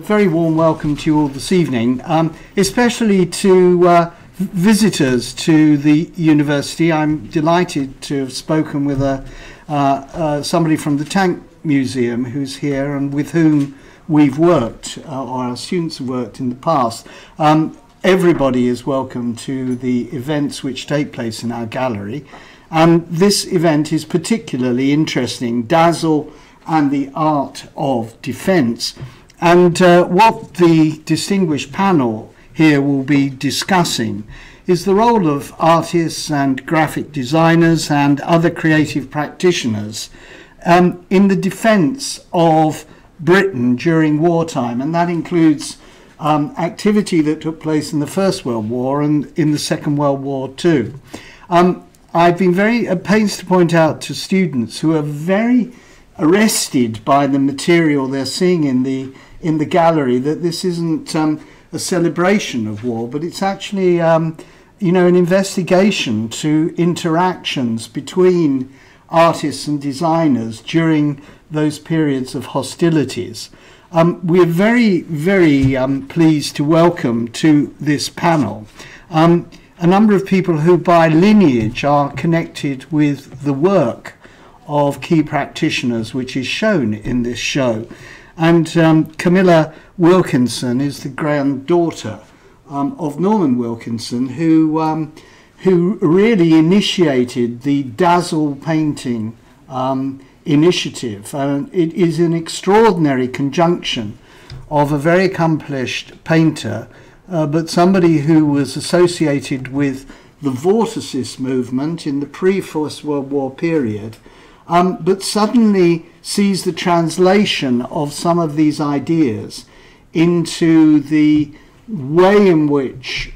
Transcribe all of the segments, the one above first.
Very warm welcome to you all this evening, um, especially to uh, visitors to the university. I'm delighted to have spoken with a, uh, uh, somebody from the Tank Museum who's here and with whom we've worked, uh, or our students have worked in the past. Um, everybody is welcome to the events which take place in our gallery. And this event is particularly interesting, Dazzle and the Art of Defence. And uh, what the distinguished panel here will be discussing is the role of artists and graphic designers and other creative practitioners um, in the defence of Britain during wartime. And that includes um, activity that took place in the First World War and in the Second World War too. Um, I've been very at pains to point out to students who are very arrested by the material they're seeing in the in the gallery that this isn't um, a celebration of war, but it's actually, um, you know, an investigation to interactions between artists and designers during those periods of hostilities. Um, we're very, very um, pleased to welcome to this panel um, a number of people who, by lineage, are connected with the work of key practitioners, which is shown in this show. And um, Camilla Wilkinson is the granddaughter um, of Norman Wilkinson, who, um, who really initiated the Dazzle painting um, initiative. And it is an extraordinary conjunction of a very accomplished painter, uh, but somebody who was associated with the Vorticist movement in the pre-First World War period, um, but suddenly sees the translation of some of these ideas into the way in which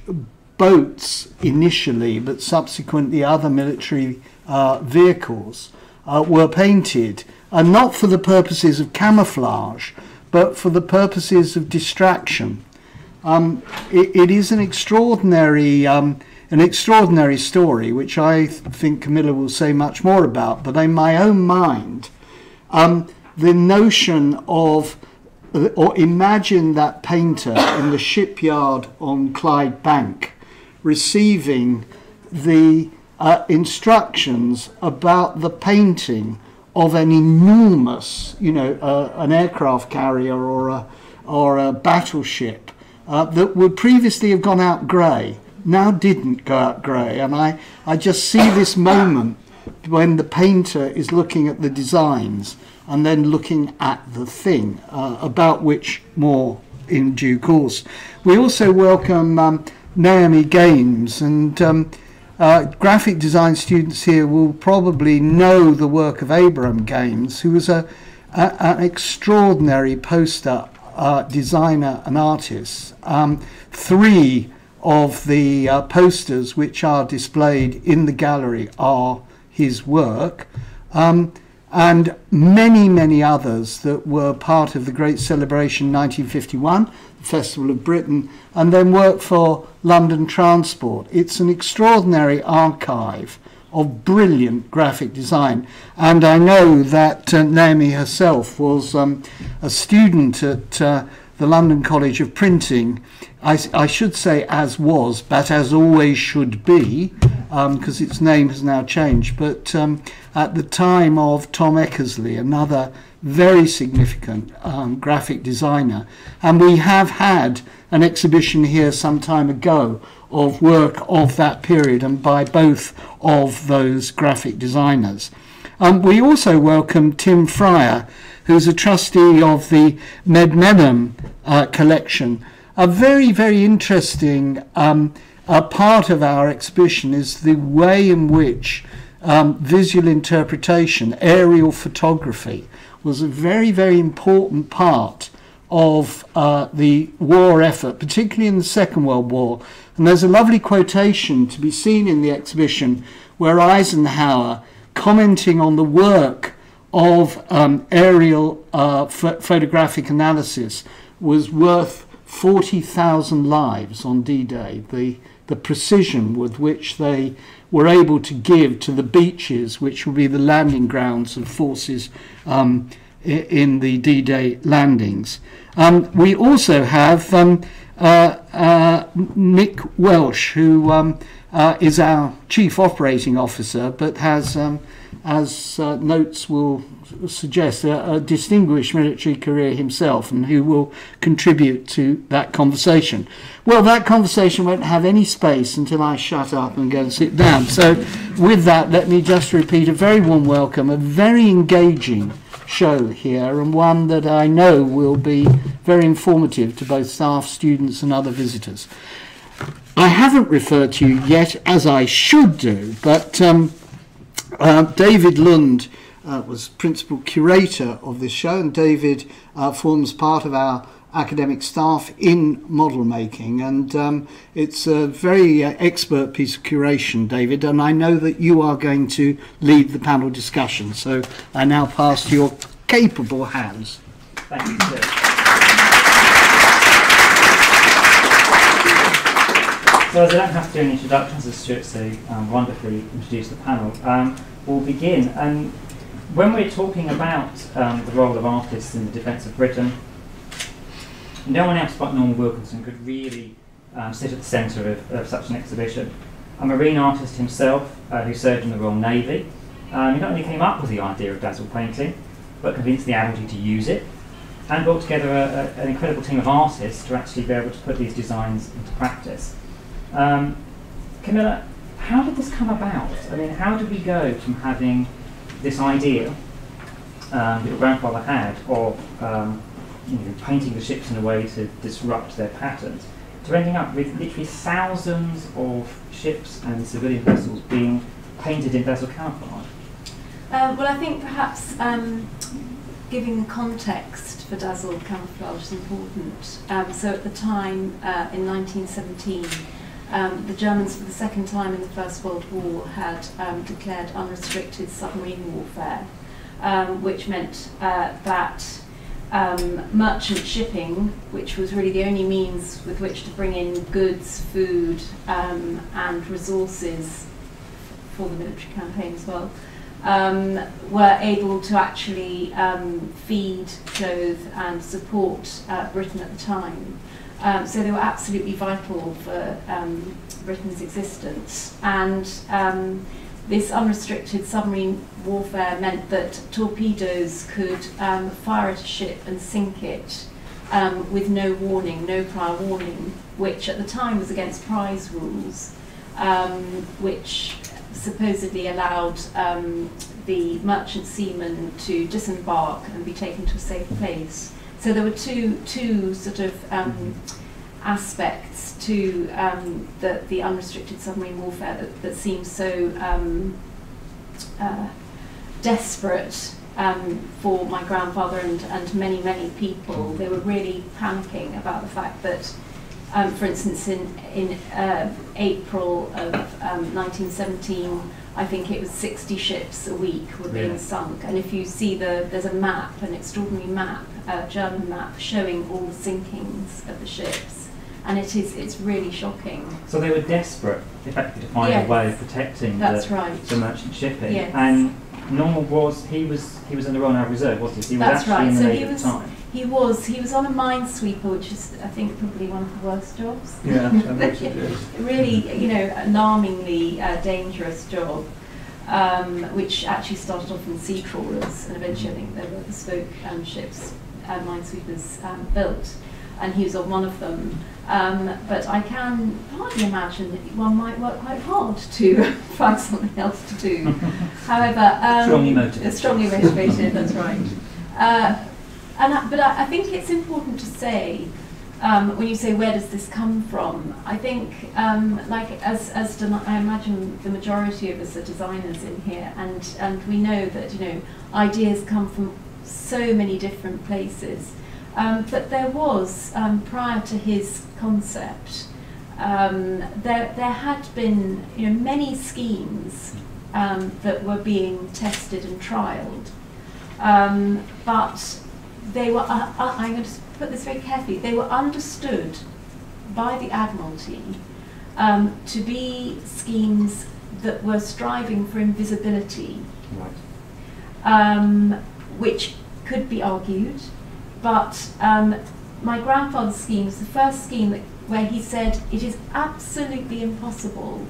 boats initially, but subsequently other military uh, vehicles, uh, were painted, and not for the purposes of camouflage, but for the purposes of distraction. Um, it, it is an extraordinary, um, an extraordinary story, which I think Camilla will say much more about. But in my own mind, um, the notion of, or imagine that painter in the shipyard on Clyde Bank receiving the uh, instructions about the painting of an enormous, you know, uh, an aircraft carrier or a, or a battleship uh, that would previously have gone out grey, now didn't go out grey. And I, I just see this moment when the painter is looking at the designs and then looking at the thing, uh, about which more in due course. We also welcome um, Naomi Games, and um, uh, graphic design students here will probably know the work of Abraham Games, who was a, a an extraordinary poster uh, designer and artist. Um, three of the uh, posters which are displayed in the gallery are his work, um, and many, many others that were part of the great celebration 1951, the Festival of Britain, and then worked for London Transport. It's an extraordinary archive of brilliant graphic design. And I know that uh, Naomi herself was um, a student at uh, the London College of Printing, I, I, should say as was, but as always should be, because um, its name has now changed. But um, at the time of Tom Eckersley, another very significant um, graphic designer, and we have had an exhibition here some time ago of work of that period and by both of those graphic designers. Um, we also welcome Tim Fryer, who's a trustee of the Medmenham uh, collection. A very, very interesting um, part of our exhibition is the way in which um, visual interpretation, aerial photography, was a very, very important part of uh, the war effort, particularly in the Second World War. And there's a lovely quotation to be seen in the exhibition where Eisenhower, commenting on the work of um, aerial uh, photographic analysis was worth 40,000 lives on D-Day. The, the precision with which they were able to give to the beaches, which would be the landing grounds of forces um, in the D-Day landings. Um, we also have um, uh, uh, Nick Welch, who um, uh, is our Chief Operating Officer, but has, um, as uh, notes will suggest, a, a, distinguished military career himself and who will contribute to that conversation. Well, that conversation won't have any space until I shut up and go and sit down. So, with that, let me just repeat a very warm welcome, a very engaging show here, and one that I know will be very informative to both staff, students, and other visitors. I haven't referred to you yet, as I should do, but um, uh, David Lund uh, was principal curator of this show, and David uh, forms part of our academic staff in model making, and um, it's a very uh, expert piece of curation, David. And I know that you are going to lead the panel discussion, so I now pass to your capable hands. Thank you, sir. So as I don't have to do any introductions, as Stuart so um, wonderfully introduced the panel, um, we'll begin. And when we're talking about um, the role of artists in the defence of Britain, no one else but Norman Wilkinson could really um, sit at the centre of, of, such an exhibition. A marine artist himself, uh, who served in the Royal Navy, um, he not only came up with the idea of dazzle painting, but convinced the Admiralty to use it, and brought together a, a, an incredible team of artists to actually be able to put these designs into practice. Um, Camilla, how did this come about? I mean, how did we go from having this idea um, that your grandfather had of um, you know, painting the ships in a way to disrupt their patterns, to ending up with literally thousands of ships and civilian vessels being painted in dazzle camouflage? Um, well, I think perhaps um, giving the context for dazzle camouflage is important. Um, so at the time, uh, in 1917, um, the Germans, for the second time in the First World War, had um, declared unrestricted submarine warfare, um, which meant uh, that um, merchant shipping, which was really the only means with which to bring in goods, food, um, and resources for the military campaign as well, um, were able to actually feed, clothe, and support uh, Britain at the time. Um, so they were absolutely vital for um, Britain's existence. And um, this unrestricted submarine warfare meant that torpedoes could um, fire at a ship and sink it um, with no warning, no prior warning, which at the time was against prize rules, um, which supposedly allowed the merchant seamen to disembark and be taken to a safe place. So there were two, two sort of um, mm-hmm. aspects to um, the, the unrestricted submarine warfare that, that seems so um, uh, desperate um, for my grandfather and, and many, many people. Mm-hmm. They were really panicking about the fact that, um, for instance, in, in uh, April of 1917, um, I think it was 60 ships a week were being sunk. And if you see the, there's a map, an extraordinary map, a German map, showing all the sinkings of the ships. And it is, it's really shocking. So they were desperate, effectively, to find yes. a way of protecting the, right. the, merchant shipping. Yes. And Norman was, he was, he was in the Royal Naval Reserve, wasn't he? he was That's right. so he was, time. He was. He was on a minesweeper, which is, I think, probably one of the worst jobs. Yeah, really, you know, alarmingly uh, dangerous job, um, which actually started off in sea trawlers, and eventually, I think there were bespoke um, ships, uh, minesweepers um, built, and he was on one of them. Um, but I can hardly imagine that one might work quite hard to find something else to do. However, um, strongly motivated. Strongly motivated. that's right. Uh, and I, but I, I, think it's important to say um, when you say where does this come from, I think um, like as as I imagine the majority of us are designers in here, and and we know that you know ideas come from so many different places. Um, but there was um, prior to his concept, um, there there had been you know many schemes um, that were being tested and trialled, but they were, uh, uh, I'm going to put this very carefully, they were understood by the Admiralty um, to be schemes that were striving for invisibility, right. um, which could be argued, but um, my grandfather's scheme was the first scheme that, where he said it is absolutely impossible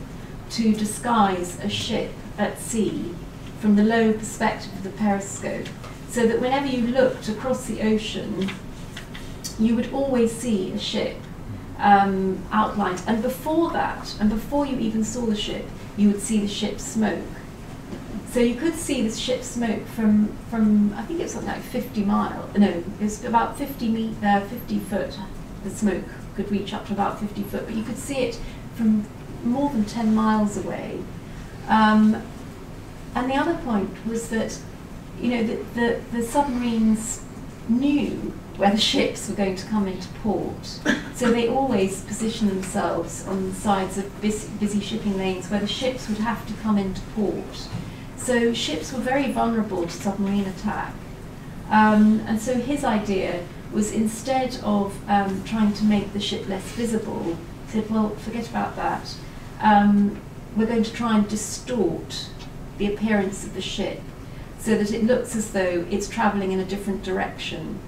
to disguise a ship at sea from the low perspective of the periscope, so that whenever you looked across the ocean, you would always see a ship um, outlined. And before that, and before you even saw the ship, you would see the ship smoke. So you could see the ship smoke from, from I think it was something like 50 mile, no, it was about 50, me, uh, 50 foot. The smoke could reach up to about 50 foot, but you could see it from more than 10 miles away. Um, and the other point was that, you know, the, the, the submarines knew where the ships were going to come into port. So they always positioned themselves on the sides of busy, busy shipping lanes where the ships would have to come into port. So ships were very vulnerable to submarine attack. Um, and so his idea was instead of um, trying to make the ship less visible, he said, well, forget about that. Um, we're going to try and distort the appearance of the ship so that it looks as though it's travelling in a different direction.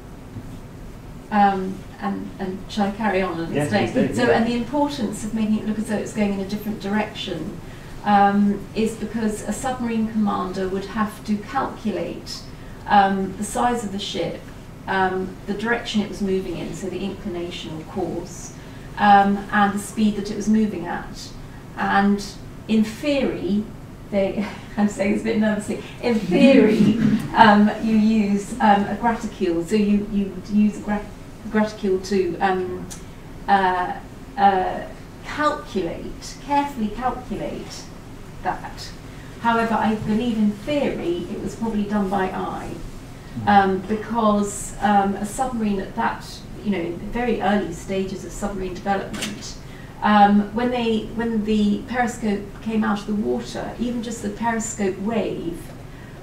Um, and, and shall I carry on and Yes, explain? please so, yeah. and the importance of making it look as though it's going in a different direction um, is because a submarine commander would have to calculate um, the size of the ship, um, the direction it was moving in, so the inclination or course, um, and the speed that it was moving at. And in theory, they, I'm saying this a bit nervously, in theory, um, you use um, a graticule, so you, you would use a gra- graticule to um, uh, uh, calculate, carefully calculate that. However, I believe in theory it was probably done by eye, um, because um, a submarine at that, you know, in the very early stages of submarine development, um, when they when the periscope came out of the water, even just the periscope wave,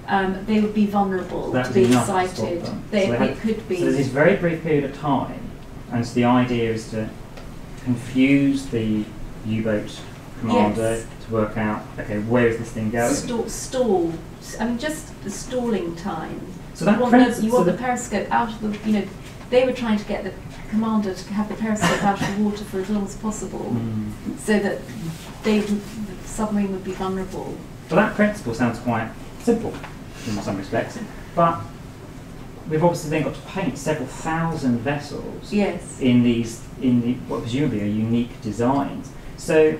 um, they would be vulnerable That to was being enough to sighted. them. They, So they had- could be. So there's this very brief period of time, and so the idea is to confuse the U-boat commander Yes. to work out, okay, where is this thing going? Stall, stall. I mean, just the stalling time. So that you want, the, you so want the the- periscope out of the. You know, they were trying to get the commander to have the periscope out of the water for as long as possible, Mm. so that they, the submarine would be vulnerable. Well, that principle sounds quite simple in some respects, but we've obviously then got to paint several thousand vessels Yes. in these in the what presumably are unique designs. So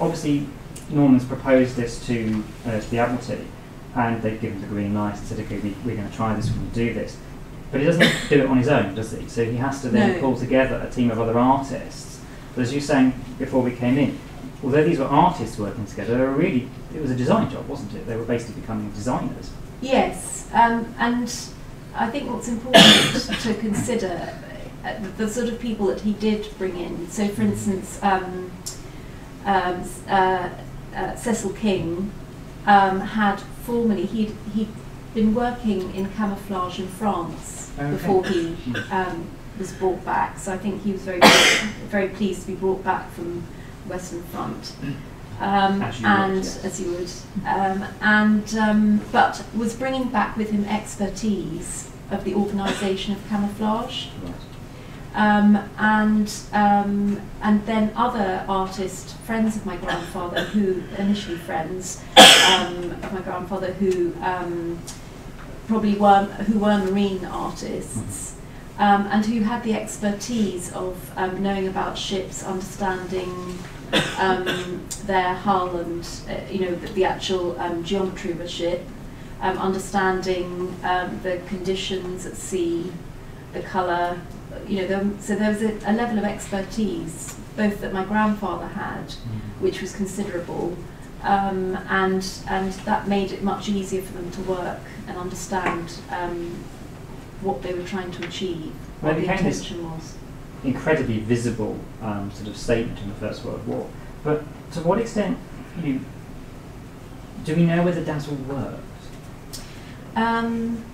obviously Norman's proposed this to uh, to the Admiralty, and they've given the green light and said, okay, we, we're going to try this, we're going to do this. But he doesn't do it on his own, does he? So he has to then No. pull together a team of other artists. But as you were saying before we came in, although these were artists working together, they were really it was a design job, wasn't it? They were basically becoming designers. Yes, um, and I think what's important to consider uh, the, the sort of people that he did bring in. So, for instance, um, um, uh, uh, Cecil King um, had formerly he'd he'd been working in camouflage in France Okay. before he um, was brought back. So I think he was very very pleased to be brought back from Western Front. Um, As you would, and yes. as you would, um, and um, but was bringing back with him expertise of the organisation of camouflage, um, and um, and then other artists, friends of my grandfather, who initially friends um, of my grandfather, who um, probably were who were marine artists, um, and who had the expertise of um, knowing about ships, understanding um, their hull and uh, you know the, the actual um, geometry of a ship, um, understanding um, the conditions at sea, the colour. You know, there, so there was a, a level of expertise both that my grandfather had, which was considerable, um, and and that made it much easier for them to work and understand um, what they were trying to achieve, Well, what it the became this- intention was. incredibly visible um, sort of statement in the First World War. But to what extent, you know, do we know whether Dazzle worked? Um,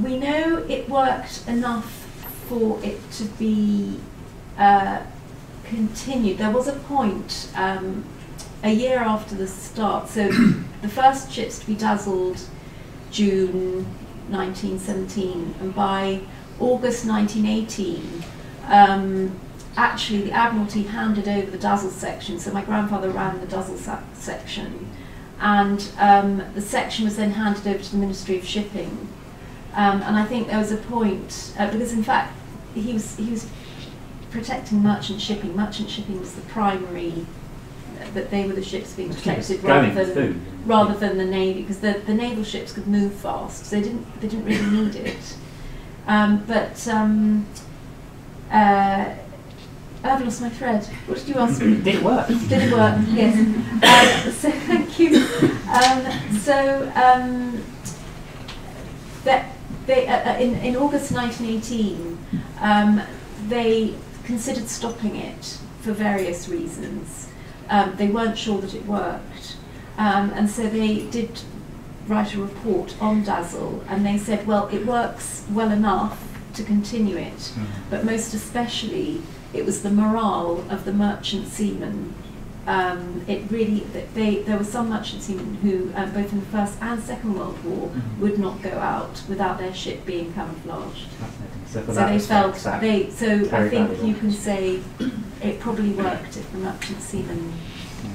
we know it worked enough for it to be uh, continued. There was a point um, a year after the start, so the first ships to be dazzled June 1917, and by August 1918, um, actually the Admiralty handed over the Dazzle section. So my grandfather ran the Dazzle section, and um, the section was then handed over to the Ministry of Shipping. Um, and I think there was a point uh, because, in fact, he was he was protecting merchant shipping. Merchant shipping was the primary that they were the ships being protected rather than food. rather than the navy because the, the naval ships could move fast so they didn't they didn't really need it um, but um, uh, I've lost my thread. What did you ask me? Did it work? Did it work? yes. Um, so thank you. Um, so um, that they uh, uh in, in August 1918 um, they considered stopping it for various reasons. Um, they weren't sure that it worked, um, and so they did write a report on Dazzle, and they said, well, it works well enough to continue it, mm. but most especially it was the morale of the merchant seamen. Um, it really, they, there were some merchant seamen who, um, both in the First and Second World War, mm-hmm. would not go out without their ship being camouflaged. So, so they felt they. So I think valuable. you can say it probably worked if the merchant seamen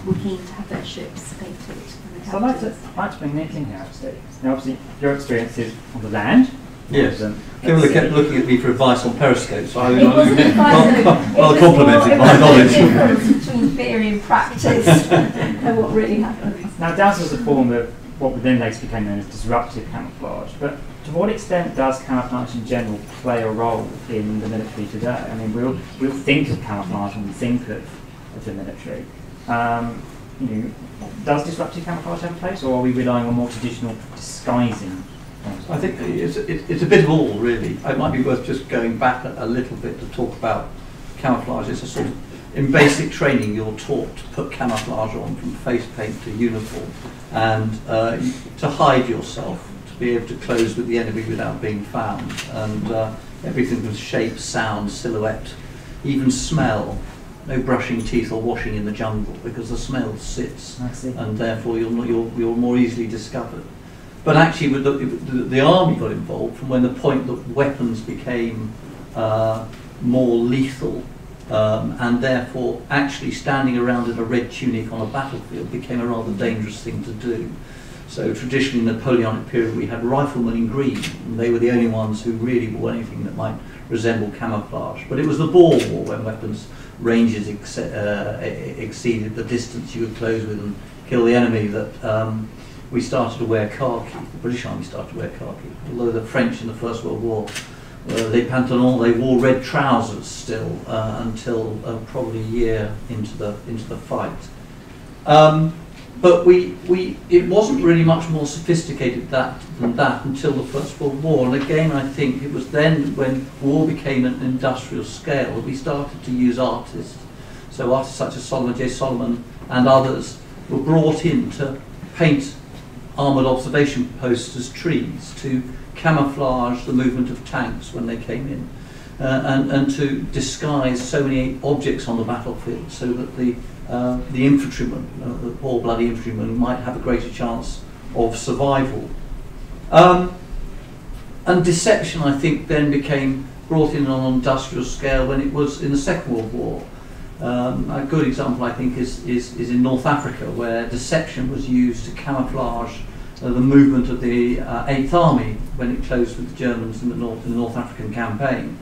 were keen to have their ships painted. So I'd like to, I'd like to bring Nick in here, actually. Now, obviously, your experience is on the land. Yes. Um, People kept looking at me for advice on periscopes. So I was well, complimented my knowledge. between theory and practice and what really happens. Now, Dazzle was a form of what then later became known as disruptive camouflage. But to what extent does camouflage in general play a role in the military today? I mean, we'll, we'll think of camouflage when we think of, of the military. Um, you know, does disruptive camouflage have a place, or are we relying on more traditional disguising? I think it's, it's a bit of all, really. It might be worth just going back a, a little bit to talk about camouflage. It's a sort of, in basic training, you're taught to put camouflage on from face paint to uniform and uh, to hide yourself, be able to close with the enemy without being found. And uh, everything from shape, sound, silhouette, even smell no brushing teeth or washing in the jungle because the smell sits and therefore you're, not, you're, you're more easily discovered. But actually the, the, the, army got involved from when the point that weapons became uh, more lethal um, and therefore actually standing around in a red tunic on a battlefield became a rather dangerous thing to do. So traditionally in the Napoleonic period we had riflemen in green and they were the only ones who really wore anything that might resemble camouflage. But it was the Boer War when weapons ranges ex uh, exceeded the distance you could close with and kill the enemy that um, we started to wear khaki. The British Army started to wear khaki. Although the French in the First World War, uh, les pantalons, they wore red trousers still uh, until uh, probably a year into the into the fight. Um, but we, we, it wasn't really much more sophisticated that, than that until the First World War. And again, I think it was then when war became an industrial scale that we started to use artists. So artists such as Solomon J. Solomon and others were brought in to paint armoured observation posts as trees, to camouflage the movement of tanks when they came in, uh, and, and to disguise so many objects on the battlefield so that the uh, the infantryman, uh, the poor bloody infantryman, might have a greater chance of survival. Um, and deception, I think, then became brought in on an industrial scale when it was in the Second World War. Um, a good example, I think, is, is, is in North Africa, where deception was used to camouflage uh, the movement of the uh, Eighth Army when it closed with the Germans in the North, in the North African campaign.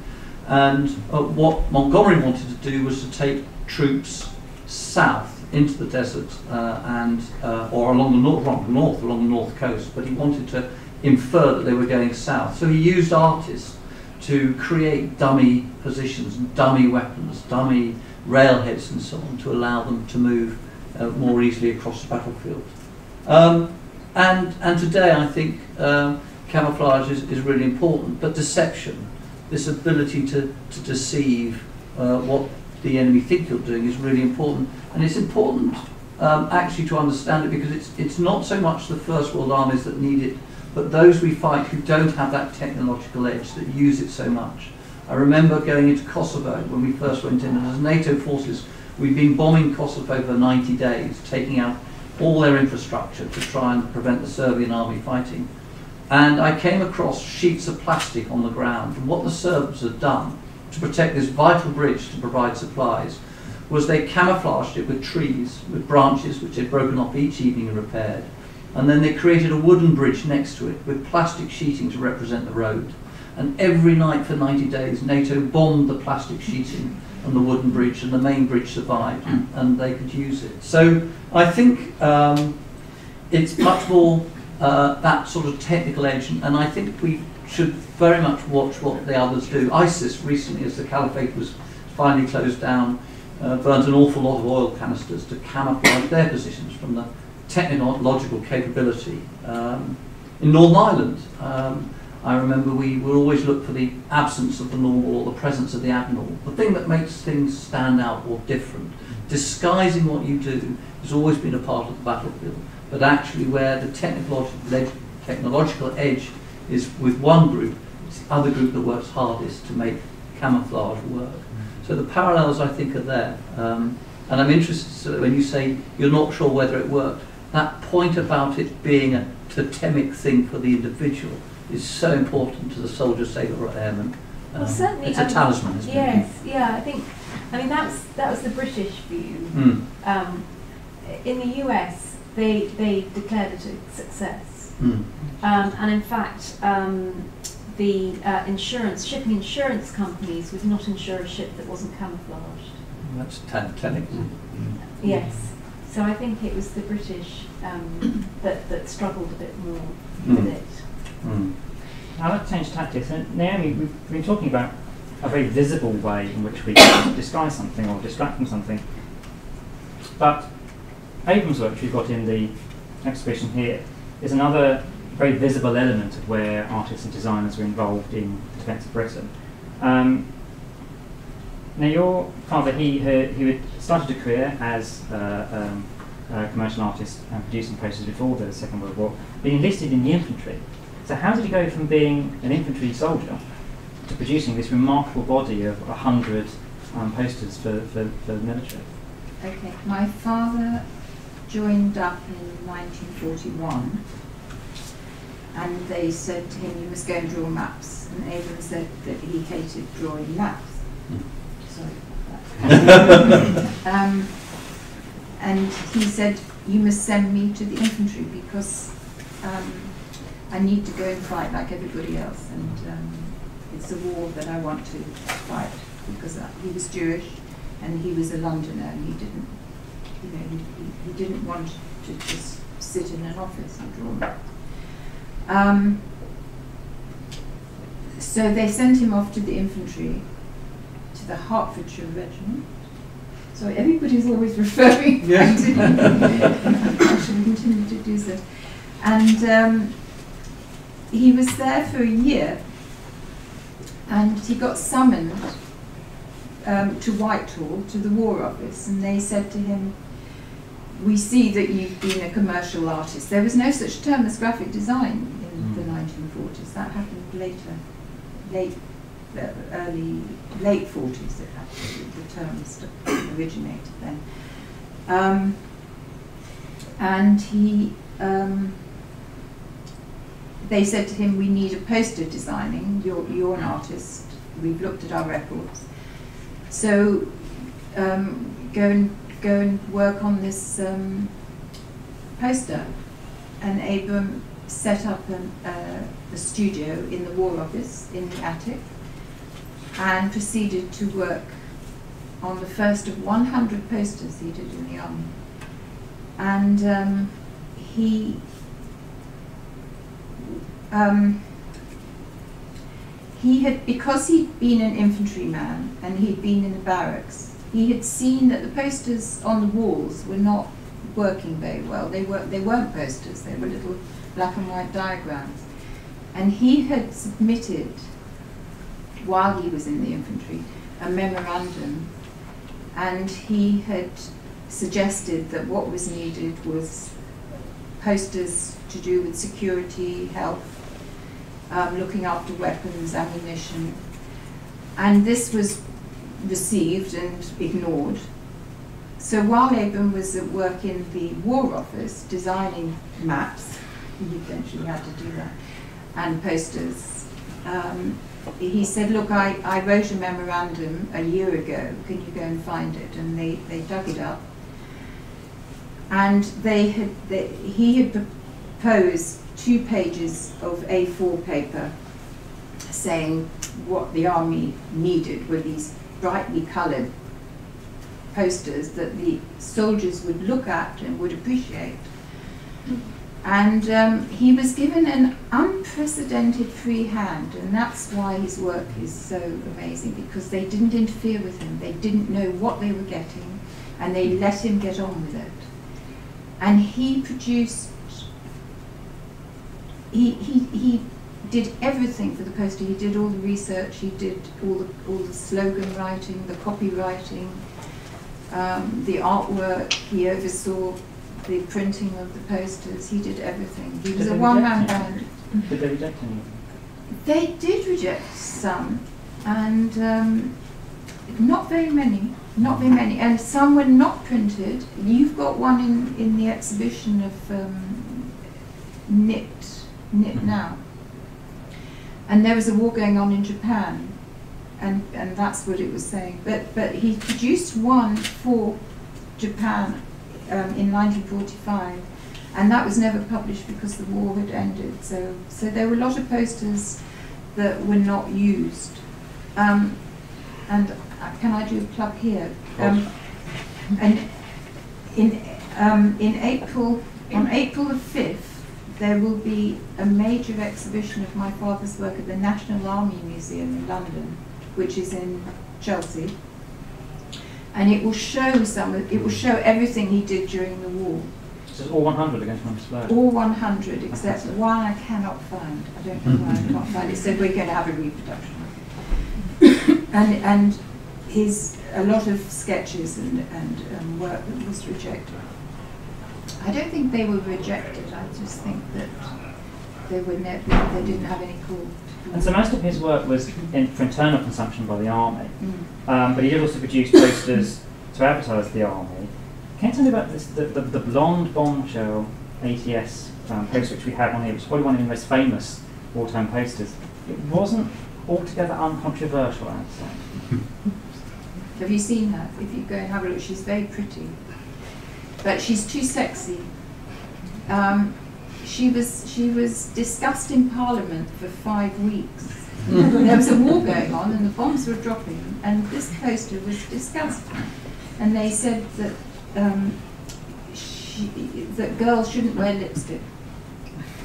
And uh, what Montgomery wanted to do was to take troops south into the desert uh, and uh, or along the north, wrong, north along the north coast, but he wanted to infer that they were going south. So he used artists to create dummy positions, dummy weapons, dummy railheads, and so on to allow them to move uh, more easily across the battlefield. Um, and and today I think um, camouflage is, is really important, but deception, this ability to, to deceive uh, what the enemy think you're doing is really important. And it's important um, actually to understand it because it's, it's not so much the First World armies that need it, but those we fight who don't have that technological edge that use it so much. I remember going into Kosovo when we first went in, and as NATO forces, we'd been bombing Kosovo for 90 days, taking out all their infrastructure to try and prevent the Serbian army fighting. and I came across sheets of plastic on the ground. And what the Serbs had done to protect this vital bridge to provide supplies was they camouflaged it with trees, with branches which they'd broken off each evening and repaired. And then they created a wooden bridge next to it with plastic sheeting to represent the road. And every night for 90 days, NATO bombed the plastic sheeting and the wooden bridge, and the main bridge survived, and they could use it. So I think um, it's much more uh, that sort of technical edge, and I think we should very much watch what the others do. ISIS recently, as the caliphate was finally closed down, uh, burnt an awful lot of oil canisters to camouflage their positions from the technological capability. Um, in Northern Ireland, um, I remember we would always look for the absence of the normal or the presence of the abnormal. The thing that makes things stand out or different. Disguising what you do has always been a part of the battlefield, but actually where the technological edge is with one group, it's the other group that works hardest to make camouflage work. So the parallels, I think, are there. Um, and I'm interested so when you say you're not sure whether it worked. That point about it being a totemic thing for the individual is so important to the soldier, sailor, or airman. Well, Um, certainly. it's a um, talisman, isn't Yes, yeah. I think. I mean, that was that was the British view. Mm, Um, in the US, they they declared it a success, mm, um, and in fact, um, the uh, insurance shipping insurance companies would not insure a ship that wasn't camouflaged. that's ten- technical. Yes. So I think it was the British um, that that struggled a bit more Mm. with it. Mm. I like to change tactics. And Naomi, we've been talking about a very visible way in which we can disguise something or distract from something. But Abram's work, which we've got in the exhibition here, is another very visible element of where artists and designers were involved in the defence of Britain. Um, now, your father, he, he had started a career as uh, um, a commercial artist and producing posters before the Second World War, but enlisted in the infantry. So how did he go from being an infantry soldier to producing this remarkable body of a hundred um, posters for, for, for the military? Okay, my father joined up in 1941 and they said to him, you must go and draw maps. And Abram said that he hated drawing maps. Sorry about that. um, and he said, you must send me to the infantry because um, I need to go and fight like everybody else. And um, it's a war that I want to fight because uh, he was Jewish and he was a Londoner and he didn't, you know, he, he, didn't want to just sit in an office and draw. Um, so they sent him off to the infantry, to the Hertfordshire Regiment. So everybody's always referring back to him. I should continue to do so. And um, he was there for a year, and he got summoned um, to Whitehall, to the War Office, and they said to him, we see that you've been a commercial artist. There was no such term as graphic design in Mm. the 1940s. That happened later, late, uh, early, late 40s. It happened. The term st- originated then. Um, and he, um, they said to him, "We need a poster designing. You're, you're an artist. We've looked at our records. So um, go and go and work on this um, poster." And Abram set up an, uh, a studio in the War Office in the attic, and proceeded to work on the first of 100 posters he did in the army. And um, he um, he had because he'd been an infantryman and he'd been in the barracks, he had seen that the posters on the walls were not working very well. They were they weren't posters; they were little black and white diagrams. And he had submitted, while he was in the infantry, a memorandum, and he had suggested that what was needed was posters to do with security, health, um, looking after weapons, ammunition. And this was received and ignored. So while Abram was at work in the War Office designing maps, he eventually had to do that, and posters. Um, he said, look, I, I wrote a memorandum a year ago, can you go and find it? And they, they dug it up. And they had, they, he had proposed two pages of A4 paper saying what the army needed were these brightly coloured posters that the soldiers would look at and would appreciate. And um, he was given an unprecedented free hand, and that's why his work is so amazing because they didn't interfere with him, they didn't know what they were getting, and they let him get on with it. And he produced, he, he, he did everything for the poster. He did all the research, he did all the, all the slogan writing, the copywriting, um, the artwork, he oversaw the printing of the posters, he did everything. He was Did a they one-man band. Did they reject him? They did reject some, and um, not very many, not very many, and some were not printed. You've got one in, in the exhibition of um, Knit, Knit Mhm. Now. And there was a war going on in Japan, and, and that's what it was saying. But, but he produced one for Japan um, in 1945, and that was never published because the war had ended. So, so there were a lot of posters that were not used. Um, and uh, can I do a plug here? Um, and in um, in April, on April the fifth, there will be a major exhibition of my father's work at the National Army Museum in London, which is in Chelsea. And it will show some. of- It will show everything he did during the war. So it's all 100 against one explode. All 100 except one I cannot find. I don't know why I can't find it. So we're going to have a reproduction. Of it. And and his a lot of sketches and and um, work that was rejected. I don't think they were rejected. I just think that they were ne- they didn't have any call. And so most of his work was in, for internal consumption by the army, Mm. um, but he did also produce posters to advertise the army. Can you tell me about this, the, the, the blonde bombshell ATS um, poster which we have on here, which is probably one of the most famous wartime posters. It wasn't altogether uncontroversial, I'd say. Have you seen her? If you go and have a look, she's very pretty, but she's too sexy. Um, she was she was discussed in Parliament for five weeks. there was a war going on, and the bombs were dropping, and this poster was discussed, and they said that um, she, that girls shouldn't wear lipstick.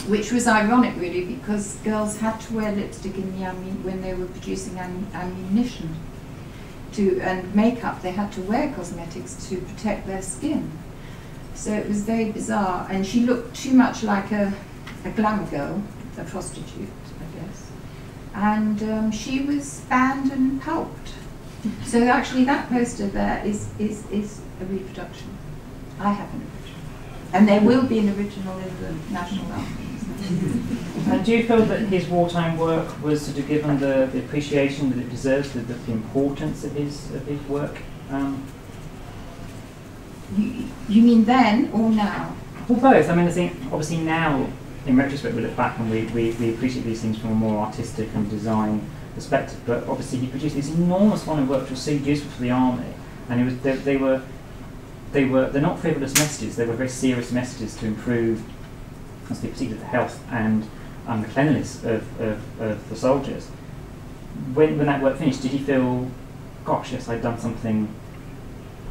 Which was ironic, really, because girls had to wear lipstick in the ammu- when they were producing am- ammunition to and makeup they had to wear cosmetics to protect their skin so it was very bizarre and she looked too much like a, a glamour girl a prostitute i guess. And um, she was banned and pulped so actually that poster there is, is, is a reproduction. I have an original. And there will be an original in the national And do you feel that his wartime work was sort of given the, the appreciation that it deserves, the, the importance of his, of his work? Um, you, you mean then or now well, both. I mean, I think obviously now, in retrospect, we look back and we, we, we appreciate these things from a more artistic and design perspective. But obviously, he produced this enormous volume of work which was so useful for the army, and it was they, they were they were they're not frivolous messages. They were very serious messages to improve, particularly the health and um, the cleanliness of, of, of the soldiers. When when that work finished, did he feel, gosh, yes, I'd done something.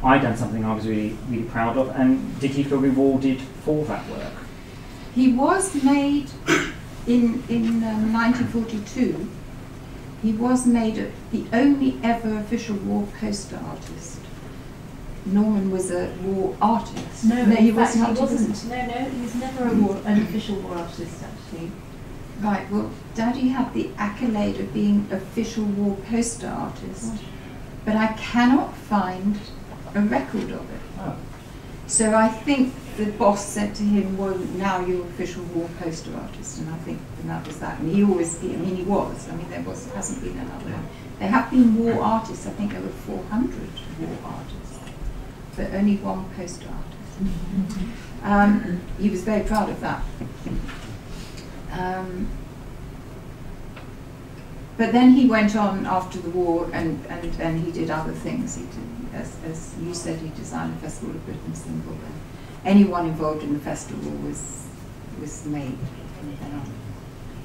I'd done something I was really really proud of, and did he feel rewarded for that work? He was made in in um, 1942. He was made a, the only ever official war poster artist. Norman was a war artist. No, he in fact, wasn't. he wasn't. No, no, he was never a war, an official war artist, actually. Right. Well, Daddy had the accolade of being official war poster artist, but I cannot find a record of it. Oh. So I think the boss said to him, "Well, now you're official war poster artist," and I think and that was that. And he always, I mean, he was. I mean, there was hasn't been another. There have been war artists. I think over 400 war artists, but only one poster artist. Um, he was very proud of that. Um, but then he went on after the war and, and, and he did other things. He did, as, as you said, he designed the Festival of Britain symbol. And anyone involved in the festival was, was made from then on.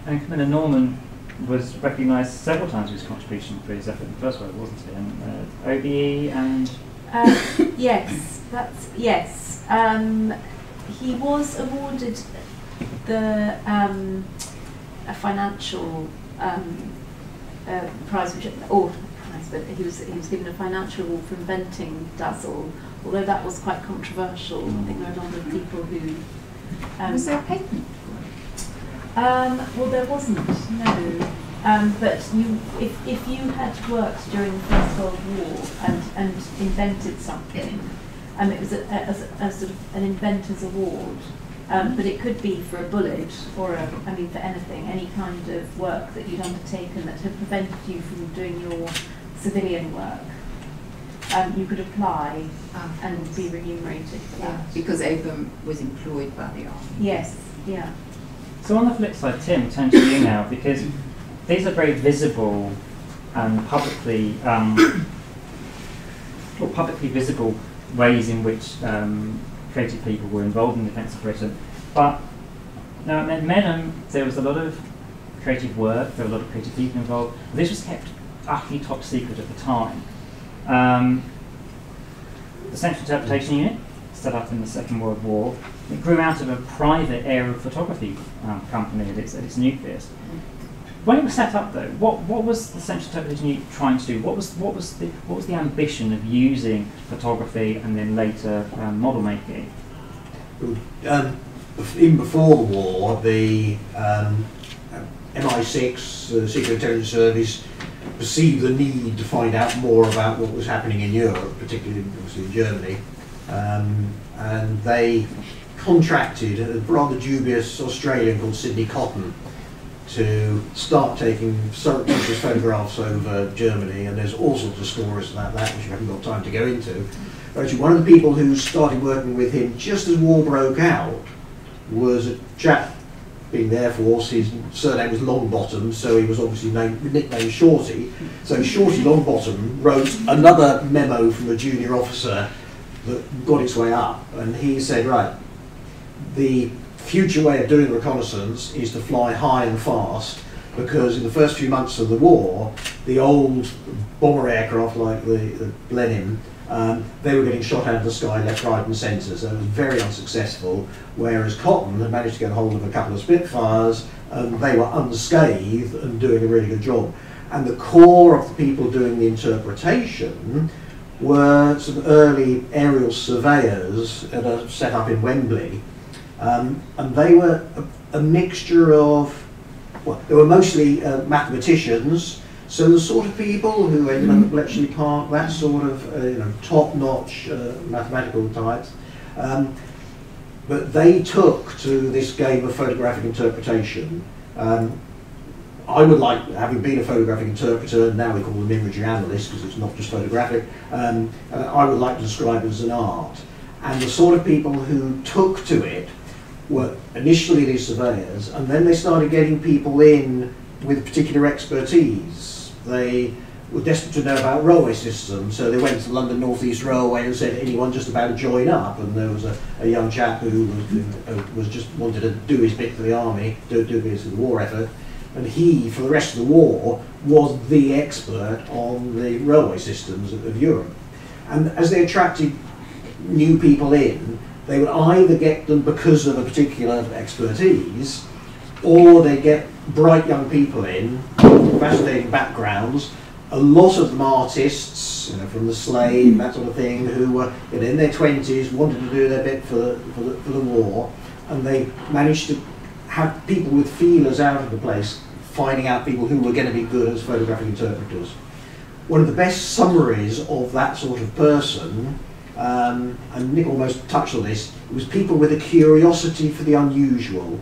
And Camilla Norman was recognised several times for his contribution for his effort in the First World, War, wasn't he? And uh, OBE and Uh, yes, that's yes. Um, he was awarded the um, a financial um, uh, prize, which or prize, but he was he was given a financial award for inventing Dazzle. Although that was quite controversial, I think there are a number of people who. Um, was there a patent? um, well, there wasn't, no. Um, but you, if, if you had worked during the First World War and, and invented something, um, it was a, a, a, a sort of an inventor's award. Um, but it could be for a bullet or a, I mean, for anything, any kind of work that you'd undertaken that had prevented you from doing your civilian work. Um, you could apply Ah, and be remunerated for yeah, that. because Abram was employed by the army. Yes, yeah. So on the flip side, Tim, turn to you now because these are very visible and publicly, um, or publicly visible ways in which um, creative people were involved in the defence of Britain. But now at Medmenham, there was a lot of creative work, there were a lot of creative people involved. This was kept utterly top secret at the time. Um, the Central Interpretation Unit, set up in the Second World War, it grew out of a private aerial photography um, company at its, at its nucleus. When it was set up, though, what, what was the Central Interpretation Unit trying to do? What was, what, was the, what was the ambition of using photography and then later um, model making? Um, even before the war, the um, MI6, the Secret Intelligence Service, perceived the need to find out more about what was happening in Europe, particularly obviously in Germany, um, and they contracted a rather dubious Australian called Sidney Cotton to start taking surreptitious photographs over Germany, and there's all sorts of stories about that, which we haven't got time to go into. But actually, one of the people who started working with him just as war broke out was a chap being there for us. His surname was Longbottom, so he was obviously named, nicknamed Shorty. So Shorty Longbottom wrote another memo from a junior officer that got its way up, and he said, right, the future way of doing reconnaissance is to fly high and fast because in the first few months of the war, the old bomber aircraft like the, the Blenheim, um, they were getting shot out of the sky left, right, and centre, so it was very unsuccessful. Whereas Cotton had managed to get hold of a couple of Spitfires, and they were unscathed and doing a really good job. And the core of the people doing the interpretation were some early aerial surveyors that are set up in Wembley, um, and they were a, a mixture of, well, they were mostly uh, mathematicians, so the sort of people who ended up at Bletchley Park, that sort of uh, you know, top-notch uh, mathematical types. Um, but they took to this game of photographic interpretation. Um, I would like, having been a photographic interpreter, now we call them imagery analysts because it's not just photographic, um, uh, I would like to describe it as an art. And the sort of people who took to it were initially these surveyors, and then they started getting people in with particular expertise. They were desperate to know about railway systems, so they went to London North East Railway and said, anyone just about to join up? And there was a, a young chap who was, who was just wanted to do his bit for the army, do, do his for the war effort, and he, for the rest of the war, was the expert on the railway systems of, of Europe. And as they attracted new people in, they would either get them because of a particular expertise, or they get bright young people in, fascinating backgrounds, a lot of them artists, you know, from the Slade, that sort of thing, who were you know, in their twenties, wanted to do their bit for the, for the, for the war, and they managed to have people with feelers out of the place, finding out people who were going to be good as photographic interpreters. One of the best summaries of that sort of person, um, and Nick almost touched on this, was people with a curiosity for the unusual.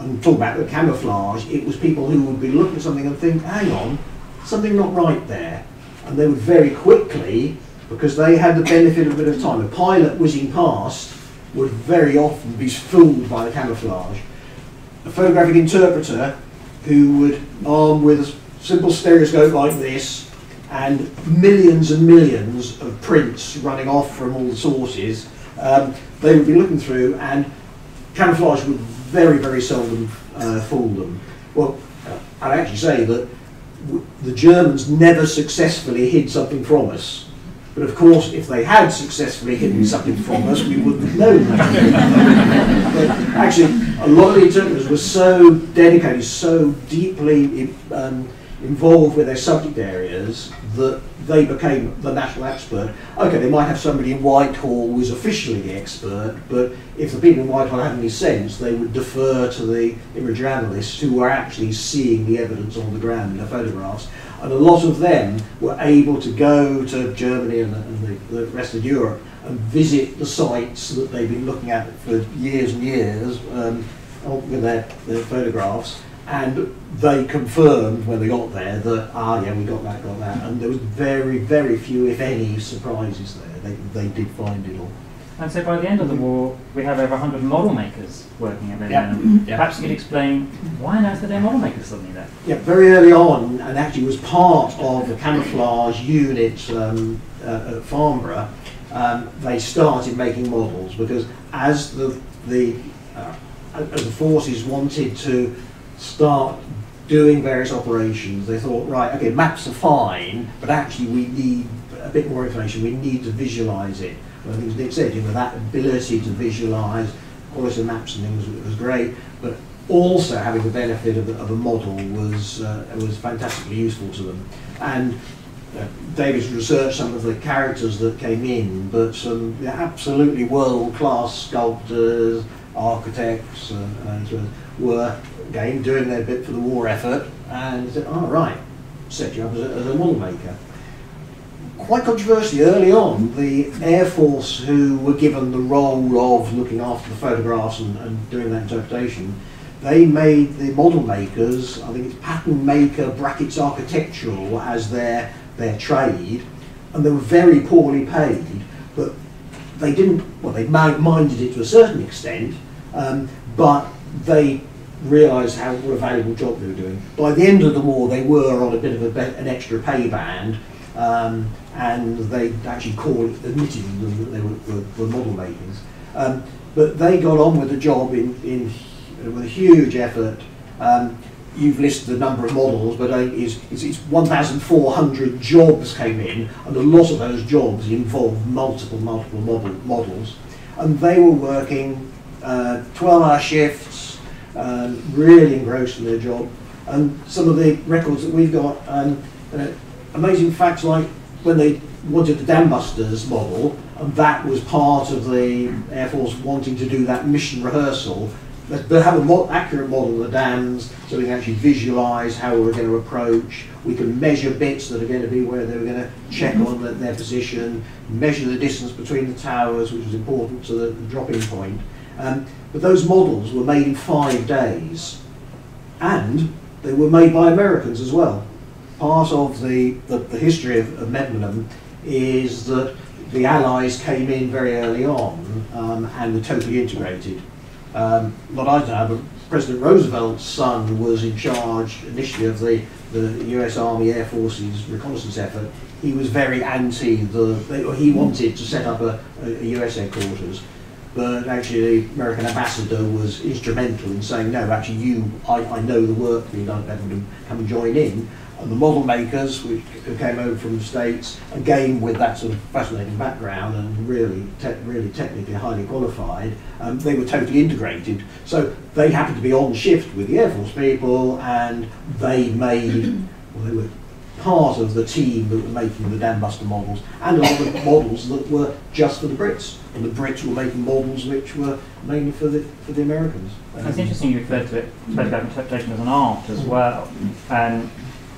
And talk about the camouflage, it was people who would be looking at something and think, hang on, something not right there. And they would very quickly, because they had the benefit of a bit of time, a pilot whizzing past would very often be fooled by the camouflage. A photographic interpreter who would arm with a simple stereoscope like this, and millions and millions of prints running off from all the sources, um, they would be looking through, and camouflage would very, very seldom uh, fool them. Well, I'd actually say that the Germans never successfully hid something from us. But of course, if they had successfully hidden something from us, we wouldn't have known that. actually, a lot of the interpreters were so dedicated, so deeply um, involved with their subject areas that they became the national expert. Okay, they might have somebody in Whitehall who is officially the expert, but if the people in Whitehall had any sense, they would defer to the imagery analysts who were actually seeing the evidence on the ground in the photographs. And a lot of them were able to go to Germany and, and the, the rest of Europe and visit the sites that they've been looking at for years and years um, with their, their photographs and they confirmed when they got there that ah yeah we got that got that and there was very very few if any surprises there they, they did find it all And so by the end of the war, we have over 100 model makers working at Red Yeah. Lenin. Yeah. Perhaps you could explain why on earth are there model makers suddenly there? yeah very early on and actually was part of the camouflage unit um, uh, at Farnborough um, they started making models because as the the uh, as the forces wanted to start doing various operations, they thought, right, okay, maps are fine, but actually we need a bit more information. We need to visualise it. Well, Nick said, you know, that ability to visualise quality maps and things was, great, but also having the benefit of, a- of a model was uh, was fantastically useful to them. And uh, David's researched some of the characters that came in, but some absolutely world-class sculptors, architects, uh, and so were again doing their bit for the war effort, and he said, "All right, set you up as a, as a model maker." Quite controversially, early on, the Air Force, who were given the role of looking after the photographs and, and doing that interpretation, they made the model makers, I think it's pattern maker brackets architectural as their their trade, and they were very poorly paid, but they didn't, well, they minded it to a certain extent, um, but they realised how what a valuable job they were doing. By the end of the war, they were on a bit of a, an extra pay band, um, and they actually called, admitted that they were, were, were model makers. Um, but they got on with the job in, in with a huge effort. Um, you've listed the number of models, but uh, it's, it's, it's 1,400 jobs came in, and a lot of those jobs involved multiple, multiple model, models. And they were working 12-hour shifts, um, really engrossed in their job. And some of the records that we've got, um, uh, amazing facts like when they wanted the dam busters model, and that was part of the Air Force wanting to do that mission rehearsal. But have a mo- accurate model of the dams so we can actually visualise how we're going to approach. We can measure bits that are going to be where they were going to check on the, their position, measure the distance between the towers, which was important to the, the dropping point. Um, but those models were made in five days, and they were made by Americans as well. Part of the, the, the history of, of Medmenham is that the Allies came in very early on um, and were totally integrated. Um, not know, but President Roosevelt's son was in charge initially of the, the US Army Air Force's reconnaissance effort. He was very anti the, he wanted to set up a, a US headquarters, but actually the American ambassador was instrumental in saying, no, actually you, I, I know the work being done at Bedford, come and join in. And the model makers, which came over from the States, again with that sort of fascinating background and really, te- really technically highly qualified, um, they were totally integrated. So they happened to be on shift with the Air Force people, and they made, well, they were part of the team that were making the dam buster models, and a lot of models that were just for the Brits, and the Brits were making models which were mainly for the for the Americans. It's interesting you referred to it, photograph interpretation as an art as well. And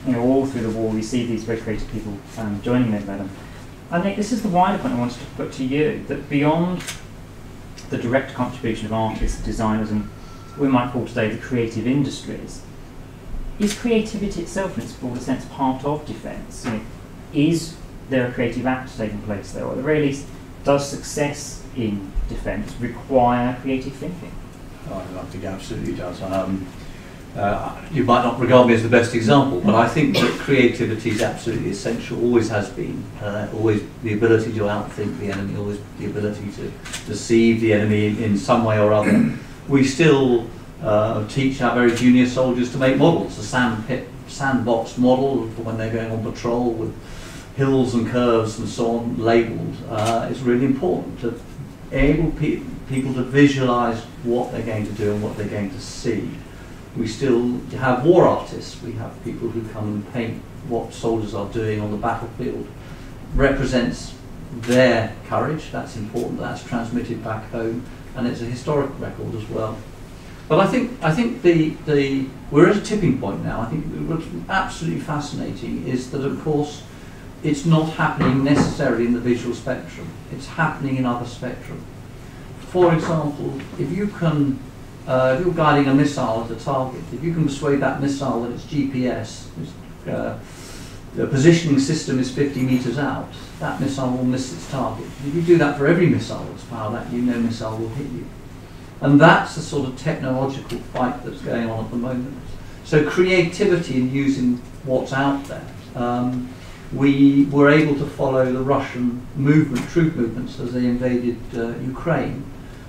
you know, all through the war, we see these very creative people um, joining Medmenham. I think this is the wider point I wanted to put to you that beyond the direct contribution of artists, designers, and we might call today the creative industries, is creativity itself, in its broader sense, part of defence? You know, is there a creative act taking place there, or at the very least, does success in defence require creative thinking? Oh, I think it absolutely does. Um, uh, you might not regard me as the best example, but I think that creativity is absolutely essential, always has been. Uh, always the ability to outthink the enemy, always the ability to deceive the enemy in, in some way or other. We still uh, teach our very junior soldiers to make models, a sand pit, sandbox model for when they're going on patrol with hills and curves and so on labelled. Uh, it's really important to enable pe- people to visualise what they're going to do and what they're going to see we still have war artists. We have people who come and paint what soldiers are doing on the battlefield. Represents their courage. That's important. That's transmitted back home, and it's a historic record as well. But I think I think the the we're at a tipping point now. I think what's absolutely fascinating is that of course it's not happening necessarily in the visual spectrum. It's happening in other spectrum. For example, if you can uh, if you're guiding a missile at a target, if you can persuade that missile that its GPS, its, uh, the positioning system is 50 metres out, that missile will miss its target. If you do that for every missile that's fired at you, no missile will hit you. And that's the sort of technological fight that's going on at the moment. So creativity in using what's out there. Um, we were able to follow the Russian movement, troop movements as they invaded uh, Ukraine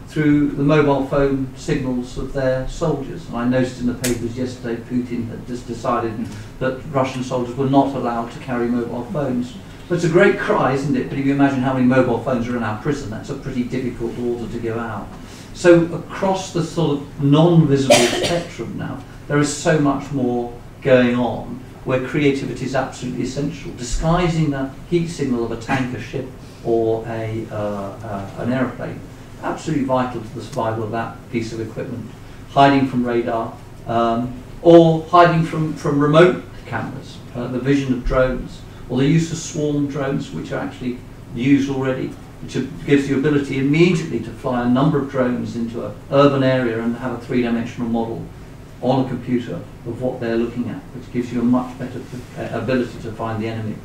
through the mobile phone signals of their soldiers. And I noticed in the papers yesterday Putin had just decided that Russian soldiers were not allowed to carry mobile phones. But it's a great cry, isn't it? But if you imagine how many mobile phones are in our prison, that's a pretty difficult order to give out. So across the sort of non-visible spectrum now, there is so much more going on where creativity is absolutely essential. Disguising the heat signal of a tanker ship or a, uh, uh, an aeroplane absolutely vital to the survival of that piece of equipment. Hiding from radar, um, or hiding from, from remote cameras, uh, the vision of drones, or the use of swarm drones, which are actually used already, which gives you the ability immediately to fly a number of drones into an urban area and have a three-dimensional model on a computer of what they're looking at, which gives you a much better uh, ability to find the enemy.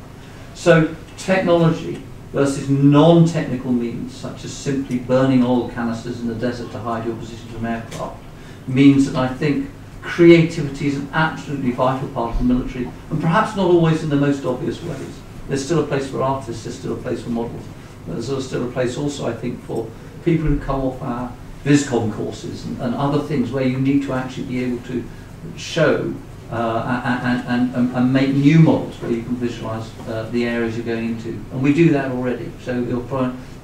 So technology versus non-technical means, such as simply burning oil canisters in the desert to hide your position from aircraft, means that I think creativity is an absolutely vital part of the military, and perhaps not always in the most obvious ways. There's still a place for artists, there's still a place for models, there's still a place also, I think, for people who come off our VisCom courses and, and other things where you need to actually be able to show uh, and, and, and, make new models where you can visualize uh, the areas you're going into. And we do that already. So you're